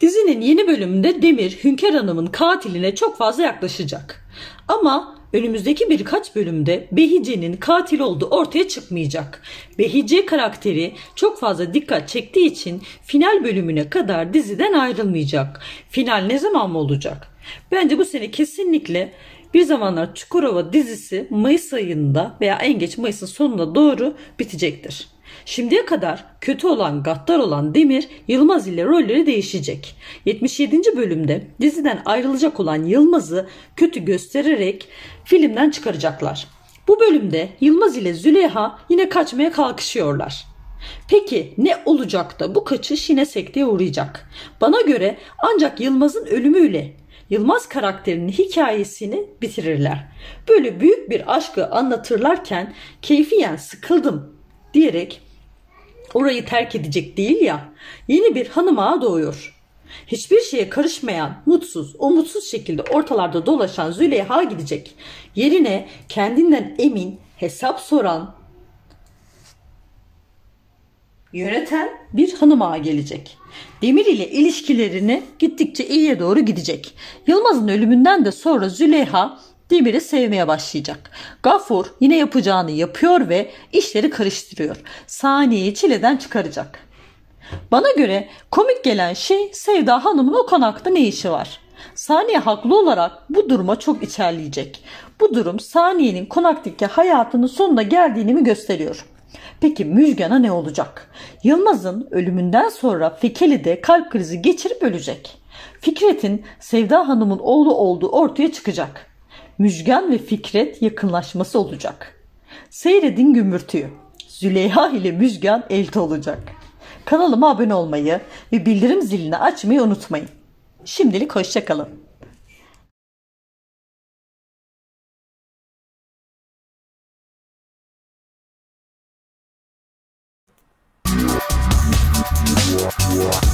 Dizinin yeni bölümünde Demir Hünkar Hanım'ın katiline çok fazla yaklaşacak. Ama önümüzdeki birkaç bölümde Behice'nin katil olduğu ortaya çıkmayacak. Behice karakteri çok fazla dikkat çektiği için final bölümüne kadar diziden ayrılmayacak. Final ne zaman mı olacak? Bence bu sene kesinlikle bir zamanlar Çukurova dizisi Mayıs ayında veya en geç Mayıs'ın sonuna doğru bitecektir. Şimdiye kadar kötü olan, gaddar olan Demir, Yılmaz ile rolleri değişecek. 77. bölümde diziden ayrılacak olan Yılmaz'ı kötü göstererek filmden çıkaracaklar. Bu bölümde Yılmaz ile Züleyha yine kaçmaya kalkışıyorlar. Peki ne olacak da bu kaçış yine sekteye uğrayacak? Bana göre ancak Yılmaz'ın ölümüyle Yılmaz karakterinin hikayesini bitirirler. Böyle büyük bir aşkı anlatırlarken keyfiyen sıkıldım diyerek orayı terk edecek değil ya yeni bir hanıma doğuyor. Hiçbir şeye karışmayan, mutsuz, umutsuz şekilde ortalarda dolaşan Züleyha gidecek. Yerine kendinden emin, hesap soran, yöneten bir hanıma gelecek. Demir ile ilişkilerini gittikçe iyiye doğru gidecek. Yılmaz'ın ölümünden de sonra Züleyha Demir'i sevmeye başlayacak. Gafur yine yapacağını yapıyor ve işleri karıştırıyor. Saniyeyi çileden çıkaracak. Bana göre komik gelen şey Sevda Hanım'ın o konakta ne işi var? Saniye haklı olarak bu duruma çok içerleyecek. Bu durum Saniye'nin konaktaki hayatının sonuna geldiğini mi gösteriyor? Peki Müjgan'a ne olacak? Yılmaz'ın ölümünden sonra Fekeli de kalp krizi geçirip ölecek. Fikret'in Sevda Hanım'ın oğlu olduğu ortaya çıkacak. Müjgan ve Fikret yakınlaşması olacak. Seyredin gümbürtüyü. Züleyha ile Müjgan elte olacak. Kanalıma abone olmayı ve bildirim zilini açmayı unutmayın. Şimdilik hoşçakalın. Yeah.